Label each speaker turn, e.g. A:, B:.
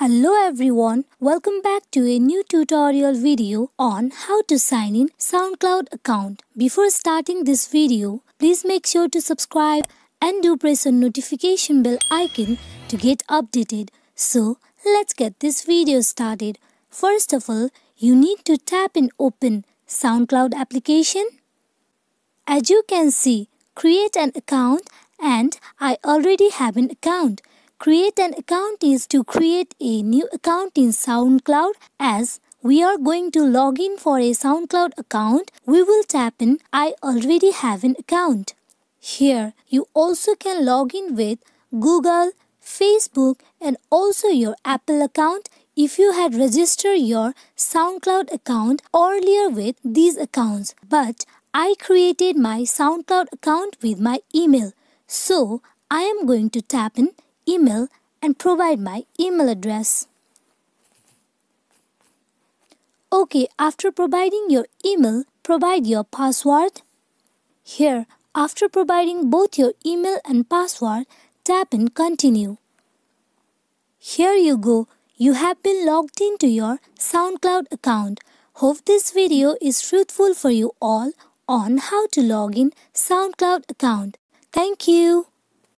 A: Hello everyone, welcome back to a new tutorial video on how to sign in SoundCloud account. Before starting this video, please make sure to subscribe and do press on notification bell icon to get updated. So, let's get this video started. First of all, you need to tap in open SoundCloud application. As you can see, create an account and I already have an account. Create an account is to create a new account in SoundCloud as we are going to log in for a SoundCloud account, we will tap in I already have an account. Here, you also can log in with Google, Facebook and also your Apple account if you had registered your SoundCloud account earlier with these accounts. But I created my SoundCloud account with my email. So I am going to tap in email and provide my email address. Okay, after providing your email, provide your password. Here, after providing both your email and password, tap in continue. Here you go. You have been logged into your SoundCloud account. Hope this video is fruitful for you all on how to log in SoundCloud account. Thank you.